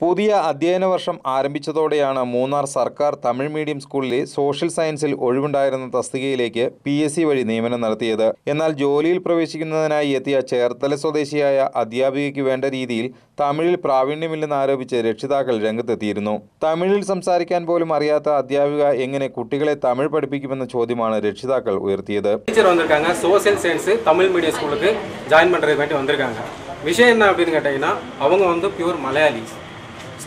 പുതിയ അധ്യയന വർഷം ആരംഭിച്ചതോടെയാണ് മൂന്നാർ സർക്കാർ തമിഴ് മീഡിയം സ്കൂളിലെ സോഷ്യൽ സയൻസിൽ ഒഴിവുണ്ടായിരുന്ന തസ്തികയിലേക്ക് പി എസ് സി വഴി നിയമനം നടത്തിയത് എന്നാൽ ജോലിയിൽ പ്രവേശിക്കുന്നതിനായി എത്തിയ ചേർത്തല സ്വദേശിയായ അധ്യാപികയ്ക്ക് വേണ്ട രീതിയിൽ തമിഴിൽ പ്രാവീണ്യമില്ലെന്ന് ആരോപിച്ച് രക്ഷിതാക്കൾ രംഗത്തെത്തിയിരുന്നു തമിഴിൽ സംസാരിക്കാൻ പോലും അറിയാത്ത അധ്യാപിക എങ്ങനെ കുട്ടികളെ തമിഴ് പഠിപ്പിക്കുമെന്ന ചോദ്യമാണ് രക്ഷിതാക്കൾ ഉയർത്തിയത് டீச்சர் வந்திருக்காங்க சோசியல் சயின்ஸு தமிழ் மீடியம் ஸ்கூலுக்கு ஜாயின் பண்ணுறதுக்கு வேண்டி வந்திருக்காங்க விஷயம் என்ன அப்படின்னு கேட்டிங்கன்னா அவங்க வந்து பியூர் மலையாளி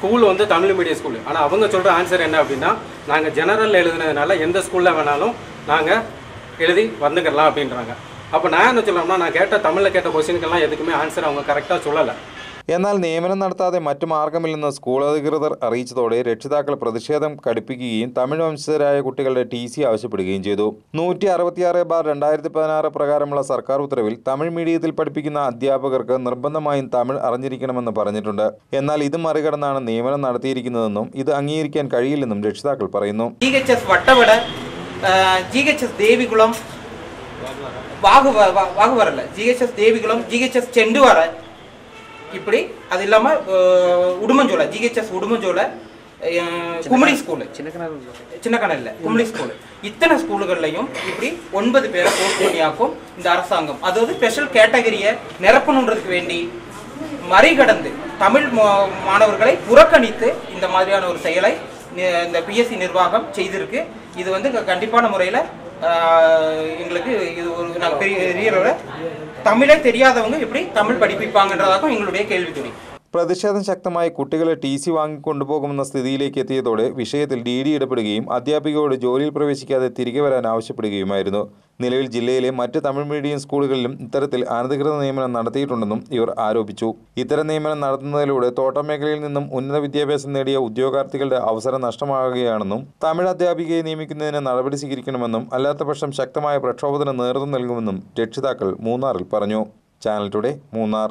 ஸ்கூல் வந்து தமிழ் மீடியம் ஸ்கூல் ஆனால் அவங்க சொல்கிற ஆன்சர் என்ன அப்படின்னா நாங்கள் ஜெனரலில் எழுதுனதுனால எந்த ஸ்கூலில் வேணாலும் நாங்கள் எழுதி வந்துக்கிடலாம் அப்படின்றாங்க. அப்போ நான் என்ன சொல்கிறோம்னா நான் கேட்ட தமிழில் கேட்ட கொஸ்டினுக்கெல்லாம் எதுக்குமே ஆன்சர் அவங்க கரெக்டாக சொல்லலை. എന്നാൽ നിയമനം നടത്താതെ മറ്റു മാർഗമില്ലെന്ന് സ്കൂൾ അധികൃതർ അറിയിച്ചതോടെ രക്ഷിതാക്കൾ പ്രതിഷേധം കടുപ്പിക്കുകയും തമിഴ് വംശജരായ കുട്ടികളുടെ ടി സി ആവശ്യപ്പെടുകയും ചെയ്തു. നൂറ്റി അറുപത്തിയാറ് ബാർ രണ്ടായിരത്തി പതിനാറ് പ്രകാരമുള്ള സർക്കാർ ഉത്തരവിൽ തമിഴ് മീഡിയത്തിൽ പഠിപ്പിക്കുന്ന അധ്യാപകർക്ക് നിർബന്ധമായും തമിഴ് അറിഞ്ഞിരിക്കണമെന്ന് പറഞ്ഞിട്ടുണ്ട്. എന്നാൽ ഇത് മറികടന്നാണ് നിയമനം നടത്തിയിരിക്കുന്നതെന്നും ഇത് അംഗീകരിക്കാൻ കഴിയില്ലെന്നും രക്ഷിതാക്കൾ പറയുന്നു. G H S Devikulam G H S Chenduvara இப்படி அது இல்லாமல் உடுமஞ்சோலை ஜிஹெச்எஸ் உடுமஞ்சோலை அஹ், கும்மிடி ஸ்கூலு. சின்ன கணல்ல கும்மிடி ஸ்கூலு. இத்தனை ஸ்கூலுகள்லையும் இப்படி ஒன்பது பேரை போஸ்ட் பண்ணியாக்கும் இந்த அரசாங்கம். அதாவது ஸ்பெஷல் கேட்டகரியை நிரப்பணுன்றதுக்கு வேண்டி மறிகடந்து தமிழ் மா- மாணவர்களை புறக்கணித்து இந்த மாதிரியான ஒரு செயலை இந்த பிஎஸ்சி நிர்வாகம் செய்திருக்கு. இது வந்து க- கண்டிப்பான முறையில் எங்களுக்கு இது ஒரு நாங்கள் பெரிய பெரிய தமிழே தெரியாதவங்க எப்படி தமிழ் படிப்பிப்பாங்கன்றதாக்கும் எங்களுடைய கேள்விக்குறி. പ്രതിഷേധം ശക്തമായി കുട്ടികളെ ടി സി വാങ്ങിക്കൊണ്ടുപോകുമെന്ന സ്ഥിതിയിലേക്ക് എത്തിയതോടെ വിഷയത്തിൽ ഡി ഡി ഇടപെടുകയും അധ്യാപികയോട് ജോലിയിൽ പ്രവേശിക്കാതെ തിരികെ വരാൻ ആവശ്യപ്പെടുകയുമായിരുന്നു. നിലവിൽ ജില്ലയിലെ മറ്റ് തമിഴ് മീഡിയം സ്കൂളുകളിലും ഇത്തരത്തിൽ അനധികൃത നിയമനം നടത്തിയിട്ടുണ്ടെന്നും ഇവർ ആരോപിച്ചു. ഇത്തരം നിയമനം നടത്തുന്നതിലൂടെ തോട്ടം മേഖലയിൽ നിന്നും ഉന്നത വിദ്യാഭ്യാസം നേടിയ ഉദ്യോഗാർത്ഥികളുടെ അവസരം നഷ്ടമാകുകയാണെന്നും തമിഴ് അധ്യാപികയെ നിയമിക്കുന്നതിന് നടപടി സ്വീകരിക്കണമെന്നും അല്ലാത്തപക്ഷം ശക്തമായ പ്രക്ഷോഭത്തിന് നേതൃത്വം നൽകുമെന്നും രക്ഷിതാക്കൾ മൂന്നാറിൽ പറഞ്ഞു. Channel today Munnar.